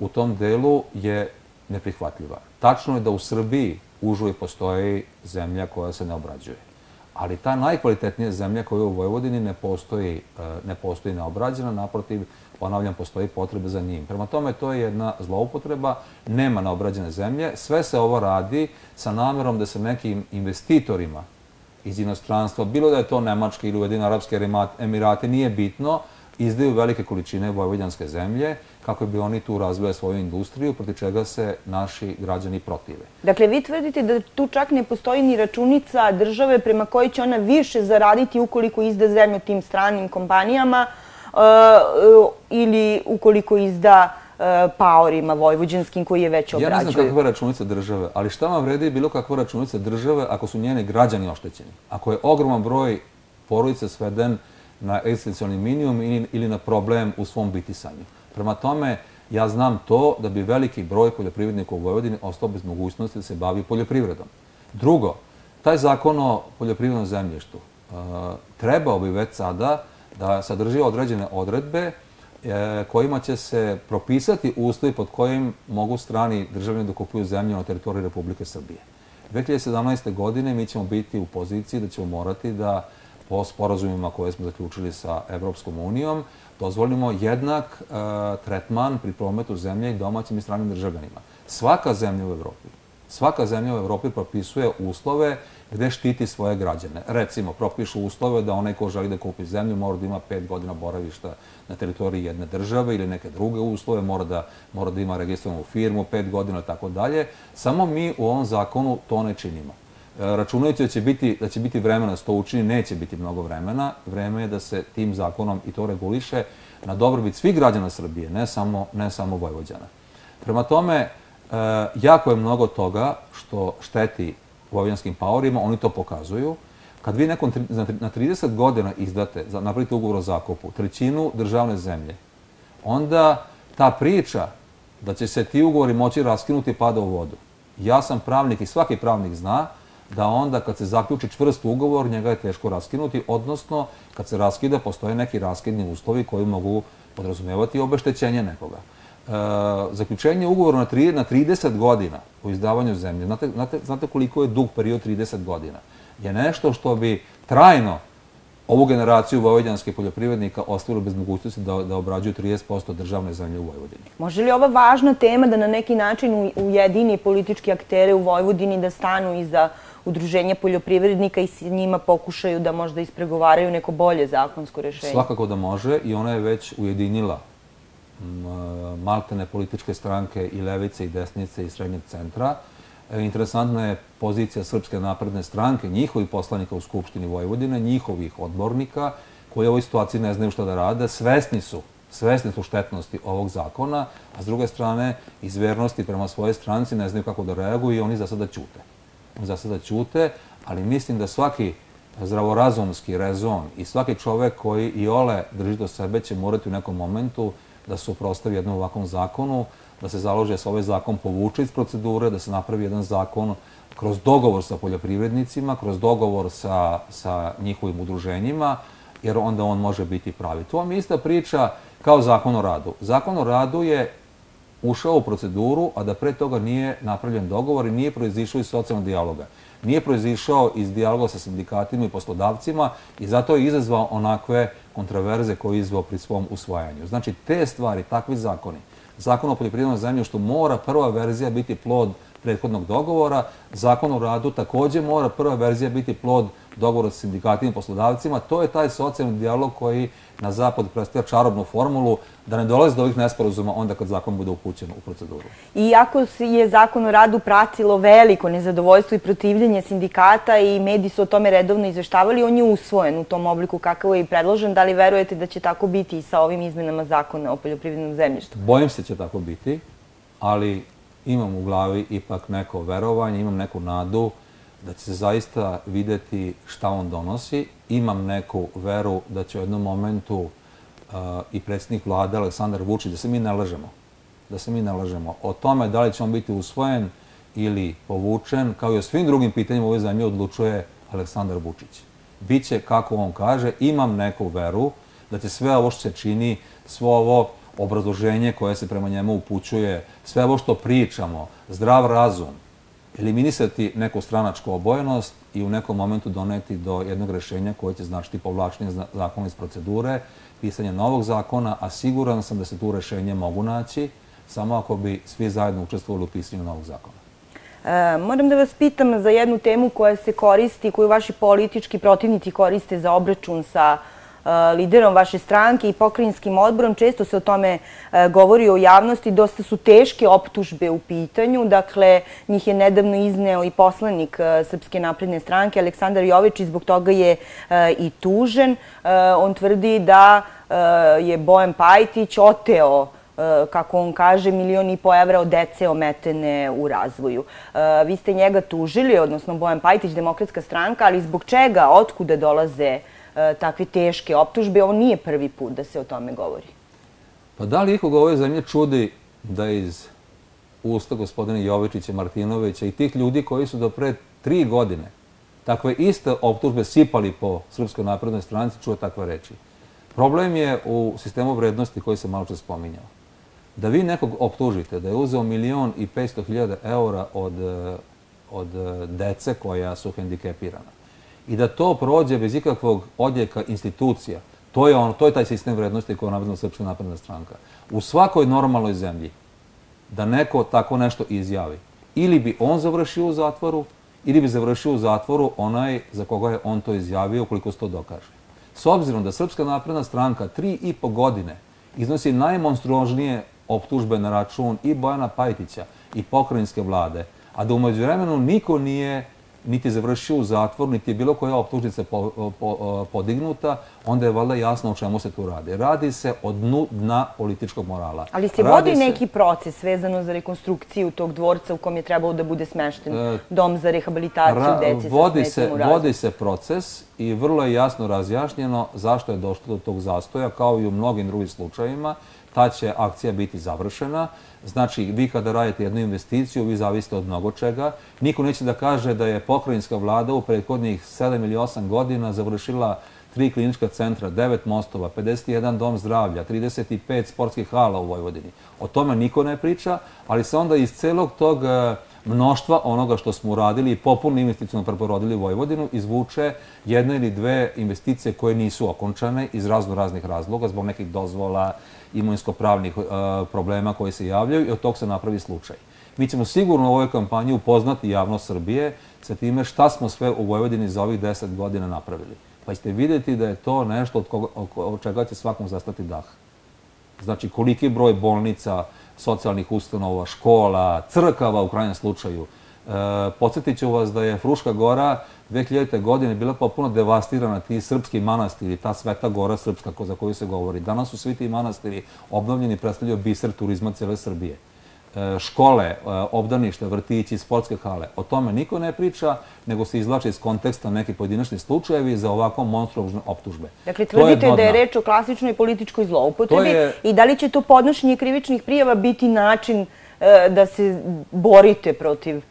u tom delu je neprihvatljiva. Tačno je da u Srbiji užoj postoji zemlja koja se ne obrađuje. Ali ta najkvalitetnija zemlja koja je u Vojvodini ne postoji, e, ne postoji neobrađena, naprotiv, ponavljam, postoji potreba za njim. Prema tome, to je jedna zloupotreba, nema neobrađene zemlje. Sve se ovo radi sa namjerom da se nekim investitorima iz inostranstva, bilo da je to Nemački ili Ujedine Arabske Emirate, nije bitno, izdaju velike količine vojvodjanske zemlje kako bi oni tu razvoja svoju industriju, proti čega se naši građani protive. Dakle, vi tvrdite da tu čak ne postoji ni računica države prema kojoj će ona više zaraditi ukoliko izda zemlju tim stranim kompanijama uh, ili ukoliko izda uh, paorima vojvođanskim koji je već obrađuju. Ja ne znam kakva je računica države, ali šta vam vredi bilo kakva računica države ako su njeni građani oštećeni? Ako je ogroman broj porodice sveden na egzistencijalni minimum ili na problem u svom bitisanju. Prema tome, Ja znam to da bi veliki broj poljoprivrednika u Vojvodini ostao bez mogućnosti da se bavi poljoprivredom. Drugo, taj zakon o poljoprivrednom zemljištu e, trebao bi već sada da sadrži određene odredbe e, kojima će se propisati uslovi pod kojim mogu strani državljani da kupuju zemlju na teritoriji Republike Srbije. 2017. godine mi ćemo biti u poziciji da ćemo morati da po sporazumima koje smo zaključili sa Evropskom unijom dozvolimo jednak e, tretman pri prometu zemlje i domaćim i stranim državljanima. Svaka zemlja u Evropi, svaka zemlja u Evropi propisuje uslove gde štiti svoje građane. Recimo, propišu uslove da onaj ko želi da kupi zemlju mora da ima pet godina boravišta na teritoriji jedne države ili neke druge uslove, mora da, mora da ima registrovanu firmu pet godina i tako dalje. Samo mi u ovom zakonu to ne činimo. E, računajući da će biti, da će biti vremena da se to učini, neće biti mnogo vremena. Vreme je da se tim zakonom i to reguliše na dobrobit svih građana Srbije, ne samo, ne samo Vojvođana. Prema tome, e, jako je mnogo toga što šteti vojvođanskim paorima, oni to pokazuju. Kad vi nekom na 30 godina izdate, napravite ugovor o zakupu, trećinu državne zemlje, onda ta priča da će se ti ugovori moći raskinuti pada u vodu. Ja sam pravnik i svaki pravnik zna da onda kad se zaključi čvrst ugovor, njega je teško raskinuti, odnosno kad se raskida, postoje neki raskidni uslovi koji mogu podrazumevati obeštećenje nekoga. E, zaključenje ugovora na 30 godina u izdavanju zemlje, znate, znate, znate koliko je dug period 30 godina, je nešto što bi trajno ovu generaciju vojvodjanskih poljoprivrednika ostavilo bez mogućnosti da, da obrađuju 30% državne zemlje u Vojvodini. Može li ova važna tema da na neki način ujedini politički aktere u Vojvodini da stanu iza udruženja poljoprivrednika i s njima pokušaju da možda ispregovaraju neko bolje zakonsko rešenje? Svakako da može i ona je već ujedinila maltene političke stranke i levice i desnice i srednjeg centra. Interesantna je pozicija Srpske napredne stranke, njihovih poslanika u Skupštini Vojvodine, njihovih odbornika, koji u ovoj situaciji ne znaju šta da rade, svesni su svesni su štetnosti ovog zakona, a s druge strane, iz vernosti prema svoje stranci ne znaju kako da reaguju i oni za sada ćute. Za sada ćute, ali mislim da svaki zdravorazumski rezon i svaki čovek koji i ole drži do sebe će morati u nekom momentu da se uprostavi jednom ovakvom zakonu, da se založe da se ovaj zakon povuče iz procedure, da se napravi jedan zakon kroz dogovor sa poljoprivrednicima, kroz dogovor sa, sa njihovim udruženjima, jer onda on može biti pravi. To vam je ista priča kao zakon o radu. Zakon o radu je ušao u proceduru, a da pre toga nije napravljen dogovor i nije proizišao iz socijalnog dijaloga. Nije proizišao iz dijaloga sa sindikatima i poslodavcima i zato je izazvao onakve kontraverze koje je izvao pri svom usvajanju. Znači, te stvari, takvi zakoni, zakon o poljoprivrednom zemlju, što mora prva verzija biti plod prethodnog dogovora, zakon o radu također mora prva verzija biti plod dogovora sindikatima i poslodavcima. To je taj socijalni dialog koji na zapad predstavlja čarobnu formulu da ne dolazi do ovih nesporazuma onda kad zakon bude upućen u proceduru. Iako je zakon o radu pratilo veliko nezadovoljstvo i protivljenje sindikata i mediji su o tome redovno izveštavali, on je usvojen u tom obliku kakav je i predložen. Da li verujete da će tako biti i sa ovim izmenama zakona o poljoprivrednom zemljištu? Bojim se će tako biti, ali imam u glavi ipak neko verovanje, imam neku nadu da će se zaista videti šta on donosi. Imam neku veru da će u jednom momentu uh, i predsjednik vlade Aleksandar Vučić, da se mi ne lažemo, da se mi ne lažemo o tome da li će on biti usvojen ili povučen, kao i o svim drugim pitanjima u ovoj zemlji odlučuje Aleksandar Vučić. Biće, kako on kaže, imam neku veru da će sve ovo što se čini, svo ovo obrazloženje koje se prema njemu upućuje, sve ovo što pričamo, zdrav razum, eliminisati neku stranačku obojenost i u nekom momentu doneti do jednog rešenja koje će značiti povlačenje zakona iz procedure, pisanje novog zakona, a siguran sam da se tu rešenje mogu naći samo ako bi svi zajedno učestvovali u pisanju novog zakona. E, moram da vas pitam za jednu temu koja se koristi, koju vaši politički protivnici koriste za obračun sa Eh, liderom vaše stranke i pokrajinskim odborom. Često se o tome eh, govori o javnosti. Dosta su teške optužbe u pitanju. Dakle, njih je nedavno izneo i poslanik eh, Srpske napredne stranke, Aleksandar Jović, i zbog toga je i tužen. On tvrdi da je Bojan Pajtić oteo kako on kaže, milion i po evra od dece ometene u razvoju. Vi ste njega tužili, odnosno Bojan Pajtić, demokratska stranka, ali zbog čega, otkuda dolaze E, takve teške optužbe. Ovo nije prvi put da se o tome govori. Pa da li ikoga ove zemlje čudi da iz usta gospodina Jovičića, Martinovića i tih ljudi koji su do pre tri godine takve iste optužbe sipali po Srpskoj naprednoj stranici, čuje takve reči. Problem je u sistemu vrednosti koji se malo čas spominjao. Da vi nekog optužite da je uzeo milion i 500 hiljada eura od, e, od e, dece koja su hendikepirana i da to prođe bez ikakvog odjeka institucija, to je, on, to je taj sistem vrednosti koji je navedno Srpska napredna stranka. U svakoj normalnoj zemlji da neko tako nešto izjavi, ili bi on završio u zatvoru, ili bi završio u zatvoru onaj za koga je on to izjavio, ukoliko se to dokaže. S obzirom da Srpska napredna stranka tri i po godine iznosi najmonstruožnije optužbe na račun i Bojana Pajtića i pokrajinske vlade, a da umeđu vremenu niko nije niti završio u zatvor, niti je bilo koja optužnica podignuta, onda je valjda jasno o čemu se tu radi. Radi se o dnu dna političkog morala. Ali se vodi neki proces vezano za rekonstrukciju tog dvorca u kom je trebalo da bude smešten e, dom za rehabilitaciju sa u razvoju? Vodi se proces i vrlo je jasno razjašnjeno zašto je došlo do tog zastoja, kao i u mnogim drugim slučajima. Ta će akcija biti završena. Znači, vi kada radite jednu investiciju, vi zavisite od mnogo čega. Niko neće da kaže da je pokrajinska vlada u prethodnih 7 ili 8 godina završila tri klinička centra, 9 mostova, 51 dom zdravlja, 35 sportskih hala u Vojvodini. O tome niko ne priča, ali se onda iz celog tog eh, mnoštva onoga što smo uradili i popolno investicijno preporodili u Vojvodinu izvuče jedne ili dve investicije koje nisu okončane iz razno raznih razloga, zbog nekih dozvola, imovinsko-pravnih e, problema koji se javljaju i od tog se napravi slučaj. Mi ćemo sigurno u ovoj kampanji upoznati javnost Srbije sa time šta smo sve u Vojvodini za ovih deset godina napravili. Pa ćete vidjeti da je to nešto od čega će svakom zastati dah. Znači, koliki broj bolnica, socijalnih ustanova, škola, crkava u krajnjem slučaju. E, podsjetit ću vas da je Fruška gora 2000. godine bila popuno devastirana ti srpski manastiri, ta sveta gora srpska za koju se govori. Danas su svi ti manastiri obnovljeni i predstavljaju biser turizma cijele Srbije. E, škole, e, obdanište, vrtići, sportske hale. O tome niko ne priča, nego se izlače iz konteksta neki pojedinačni slučajevi za ovako monstruozne optužbe. Dakle, tvrdite da je reč o klasičnoj političkoj zloupotrebi i da li će to podnošenje krivičnih prijava biti način e, da se borite protiv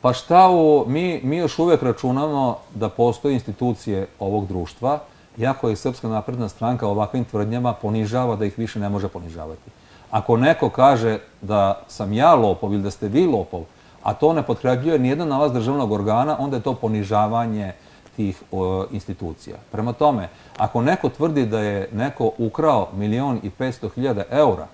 Pa šta u... Mi, mi još uvek računamo da postoje institucije ovog društva, jako je Srpska napredna stranka ovakvim tvrdnjama ponižava da ih više ne može ponižavati. Ako neko kaže da sam ja lopov ili da ste vi lopov, a to ne potrebljuje nijedan nalaz državnog organa, onda je to ponižavanje tih institucija. Prema tome, ako neko tvrdi da je neko ukrao milion i petsto hiljada eura,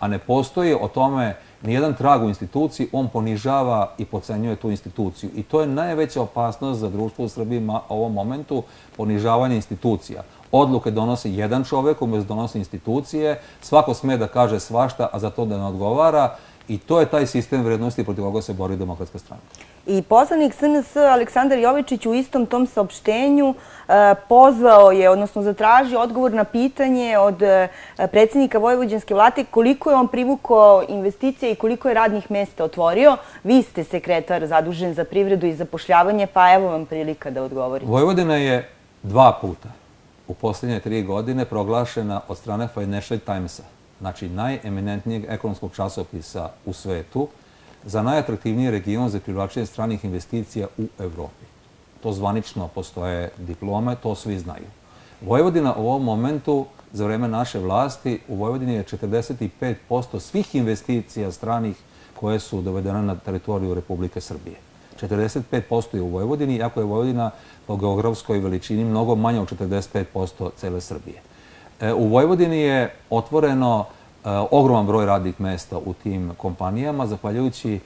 a ne postoji o tome nijedan trag u instituciji, on ponižava i pocenjuje tu instituciju. I to je najveća opasnost za društvo u Srbiji u ovom momentu, ponižavanje institucija. Odluke donosi jedan čovek, umjesto donosi institucije, svako sme da kaže svašta, a za to da ne odgovara. I to je taj sistem vrednosti protiv koga se bori demokratska strana. I poslanik SNS Aleksandar Jovičić u istom tom saopštenju e, pozvao je, odnosno zatražio odgovor na pitanje od e, predsjednika Vojvođanske vlate koliko je on privukao investicije i koliko je radnih mesta otvorio. Vi ste sekretar zadužen za privredu i zapošljavanje, pa evo vam prilika da odgovorite. Vojvodina je dva puta u posljednje tri godine proglašena od strane Financial Timesa, znači najeminentnijeg ekonomskog časopisa u svetu, za najatraktivniji region za privlačenje stranih investicija u Evropi. To zvanično postoje diplome, to svi znaju. Vojvodina u ovom momentu, za vreme naše vlasti, u Vojvodini je 45% svih investicija stranih koje su dovedene na teritoriju Republike Srbije. 45% je u Vojvodini, iako je Vojvodina po geografskoj veličini mnogo manje od 45% cele Srbije. E, u Vojvodini je otvoreno e, ogroman broj radnih mesta u tim kompanijama, zahvaljujući e,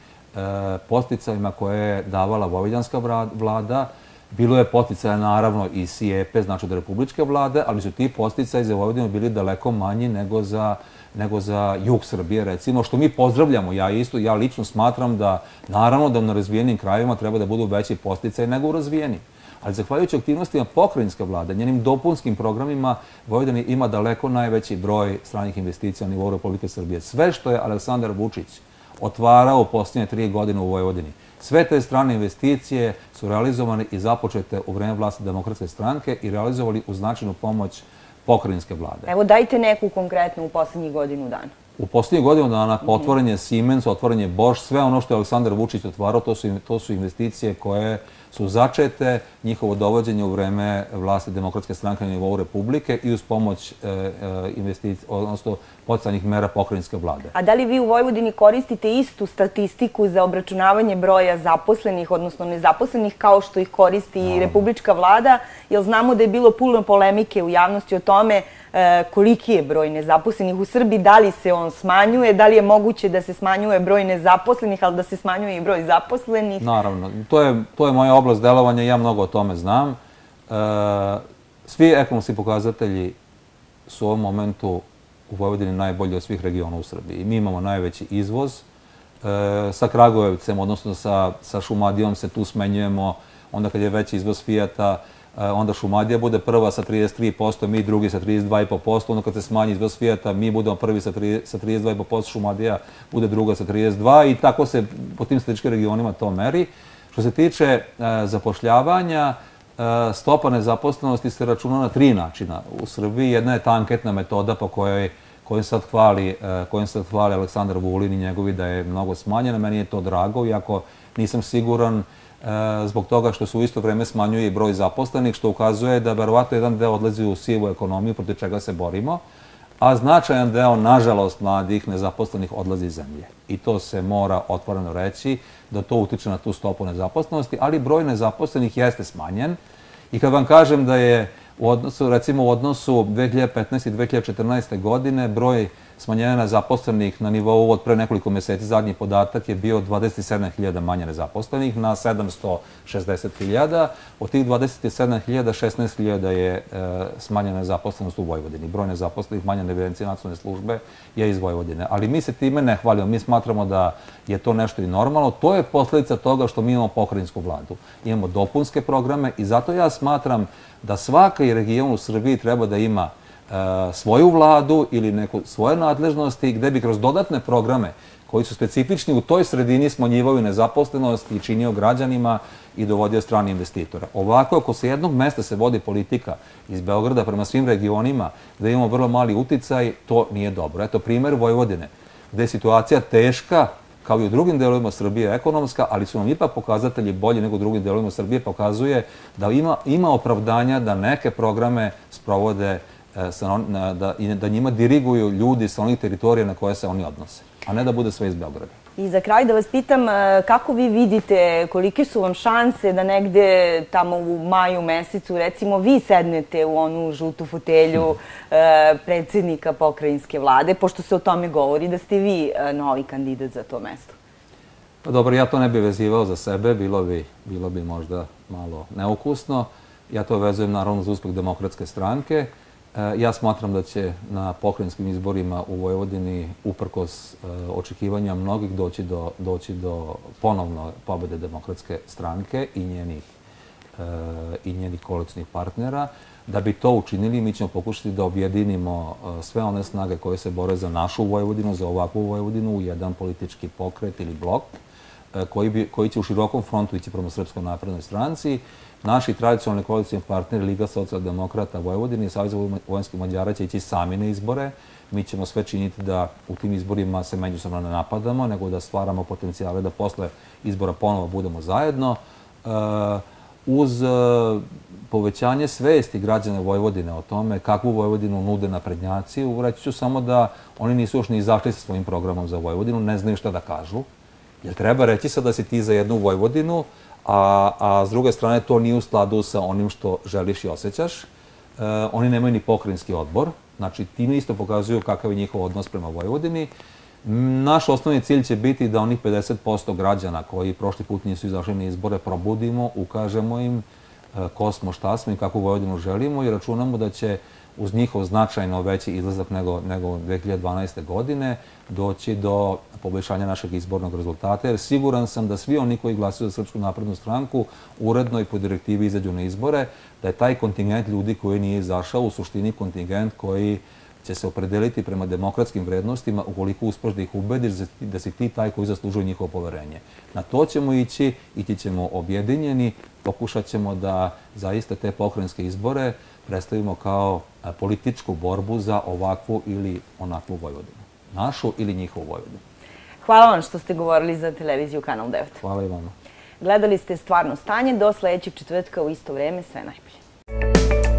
posticajima koje je davala Vojvodjanska vlada. Bilo je poticaja naravno i SIEPE, znači od republičke vlade, ali su ti poticaji za Vojvodinu bili daleko manji nego za nego za jug Srbije, recimo, što mi pozdravljamo. Ja isto, ja lično smatram da, naravno, da na razvijenim krajevima treba da budu veći posticaj nego u razvijenim. Ali zahvaljujući aktivnostima pokrajinske vlade, njenim dopunskim programima, Vojvodina ima daleko najveći broj stranih investicija na nivou Republike Srbije. Sve što je Aleksandar Vučić otvarao u posljednje tri godine u Vojvodini, sve te strane investicije su realizovane i započete u vreme vlasti demokratske stranke i realizovali u značajnu pomoć pokrajinske vlade. Evo dajte neku konkretnu u posljednjih godinu dana. U posljednjih godinu dana otvoren je Siemens, otvoren je Bosch, sve ono što je Aleksandar Vučić otvarao, to su, to su investicije koje su začete njihovo dovođenje u vreme vlasti demokratske stranke na nivou Republike i uz pomoć e, e, investicija, odnosno podstajnih mera pokrajinske vlade. A da li vi u Vojvodini koristite istu statistiku za obračunavanje broja zaposlenih, odnosno nezaposlenih, kao što ih koristi i Republička vlada? Jer znamo da je bilo puno polemike u javnosti o tome E, koliki je broj nezaposlenih u Srbiji, da li se on smanjuje, da li je moguće da se smanjuje broj nezaposlenih, ali da se smanjuje i broj zaposlenih? Naravno, to je, to je moja oblast delovanja i ja mnogo o tome znam. E, svi ekonomski pokazatelji su u ovom momentu u Vojvodini najbolji od svih regiona u Srbiji. Mi imamo najveći izvoz. E, sa Kragujevcem, odnosno sa, sa Šumadijom se tu smenjujemo. Onda kad je veći izvoz Fijata, e, onda Šumadija bude prva sa 33%, mi drugi sa 32,5%, onda kad se smanji izvoz Fijata, mi budemo prvi sa 32,5%, Šumadija bude druga sa 32% i tako se po tim statičkim regionima to meri. Što se tiče e, zapošljavanja, e, stopa nezaposlenosti se računa na tri načina. U Srbiji jedna je ta anketna metoda po kojoj kojim sad hvali, e, kojim sad hvali Aleksandar Vulin i njegovi da je mnogo smanjena. Meni je to drago, iako nisam siguran e, zbog toga što se u isto vreme smanjuje i broj zaposlenih, što ukazuje da verovatno jedan deo odlazi u sivu ekonomiju protiv čega se borimo, a značajan deo, nažalost, mladih nezaposlenih odlazi iz zemlje. I to se mora otvoreno reći da to utiče na tu stopu nezaposlenosti, ali broj nezaposlenih jeste smanjen. I kad vam kažem da je u odnosu, recimo u odnosu 2015. i 2014. godine broj smanjenja nezaposlenih na nivou od pre nekoliko meseci. Zadnji podatak je bio 27.000 manje nezaposlenih na 760.000. Od tih 27.000, 16.000 je e, smanjena nezaposlenost u Vojvodini. Broj nezaposlenih manje nevidencije nacionalne službe je iz Vojvodine. Ali mi se time ne hvalimo. Mi smatramo da je to nešto i normalno. To je posljedica toga što mi imamo pokrajinsku vladu. Imamo dopunske programe i zato ja smatram da svaka region u Srbiji treba da ima E, svoju vladu ili neko svoje nadležnosti gde bi kroz dodatne programe koji su specifični u toj sredini smanjivaju nezaposlenost i činio građanima i dovodio strani investitora. Ovako, ako se jednog mesta se vodi politika iz Beograda prema svim regionima gde imamo vrlo mali uticaj, to nije dobro. Eto, primjer Vojvodine, gde je situacija teška, kao i u drugim delovima Srbije ekonomska, ali su nam ipak pokazatelji bolji nego u drugim delovima Srbije, pokazuje da ima, ima opravdanja da neke programe sprovode E, da, da njima diriguju ljudi sa onih teritorija na koje se oni odnose, a ne da bude sve iz Beograda. I za kraj da vas pitam, e, kako vi vidite, kolike su vam šanse da negde tamo u maju mesecu, recimo, vi sednete u onu žutu fotelju e, predsjednika pokrajinske vlade, pošto se o tome govori da ste vi novi kandidat za to mesto? Pa dobro, ja to ne bih vezivao za sebe, bilo bi, bilo bi možda malo neukusno. Ja to vezujem naravno za uspeh demokratske stranke. E, ja smatram da će na pokrajinskim izborima u Vojvodini uprkos e, očekivanja mnogih doći do, doći do ponovno pobjede demokratske stranke i njenih, e, i njenih koalicijnih partnera. Da bi to učinili, mi ćemo pokušati da objedinimo sve one snage koje se bore za našu Vojvodinu, za ovakvu Vojvodinu u jedan politički pokret ili blok koji, bi, koji će u širokom frontu ići prema Srpskoj naprednoj stranci naši tradicionalni koalicijni partneri Liga socijaldemokrata Vojvodine i Savjez vojenskih Mađara će ići sami na izbore. Mi ćemo sve činiti da u tim izborima se međusobno ne napadamo, nego da stvaramo potencijale da posle izbora ponovo budemo zajedno. E, uz e, povećanje svesti građana Vojvodine o tome kakvu Vojvodinu nude naprednjaci, reći ću samo da oni nisu još ni izašli sa svojim programom za Vojvodinu, ne znaju šta da kažu. Jer treba reći sad da si ti za jednu Vojvodinu, a, a s druge strane to nije u skladu sa onim što želiš i osjećaš. E, oni nemaju ni pokrinjski odbor, znači time isto pokazuju kakav je njihov odnos prema Vojvodini. Naš osnovni cilj će biti da onih 50% građana koji prošli put nisu izašli na izbore probudimo, ukažemo im e, ko smo, šta smo i kakvu Vojvodinu želimo i računamo da će uz njihov značajno veći izlazak nego, nego 2012. godine doći do poboljšanja našeg izbornog rezultata, jer siguran sam da svi oni koji glasuju za Srpsku naprednu stranku uredno i po direktivi izađu na izbore, da je taj kontingent ljudi koji nije izašao u suštini kontingent koji će se opredeliti prema demokratskim vrednostima ukoliko uspeš da ih ubediš da si ti taj koji zaslužuje njihovo poverenje. Na to ćemo ići, ići ćemo objedinjeni, pokušat ćemo da zaista te pokrenjske izbore predstavimo kao političku borbu za ovakvu ili onakvu Vojvodinu. našu ili njihovu Vojvodinu. Hvala vam što ste govorili za televiziju Kanal 9. Hvala i vama. Gledali ste stvarno stanje do sledećeg četvrtka u isto vreme. Sve najbolje.